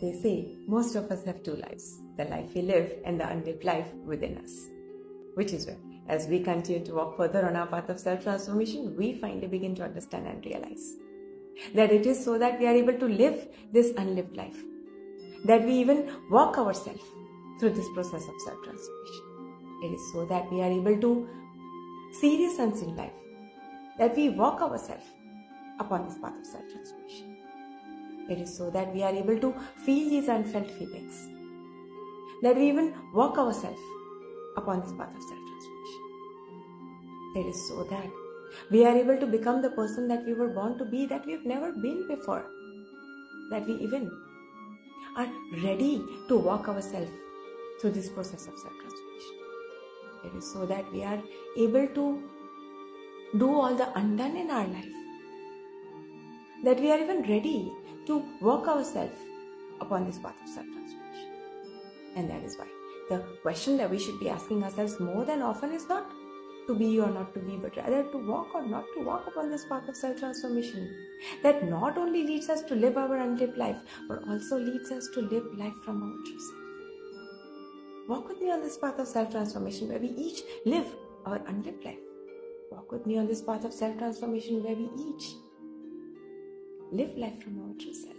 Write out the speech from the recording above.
They say most of us have two lives the life we live and the unlived life within us. Which is where, as we continue to walk further on our path of self transformation, we finally begin to understand and realize that it is so that we are able to live this unlived life, that we even walk ourselves through this process of self transformation. It is so that we are able to see this unseen life, that we walk ourselves upon this path of self transformation. It is so that we are able to feel these unfelt feelings. That we even walk ourselves upon this path of self transformation. It is so that we are able to become the person that we were born to be, that we've never been before. That we even are ready to walk ourselves through this process of self transformation. It is so that we are able to do all the undone in our life. That we are even ready to work ourselves upon this path of self transformation. And that is why the question that we should be asking ourselves more than often is not to be or not to be, but rather to walk or not to walk upon this path of self transformation. That not only leads us to live our unlived life, but also leads us to live life from our true self. Walk with me on this path of self transformation where we each live our unlived life. Walk with me on this path of self transformation where we each live life from our true self.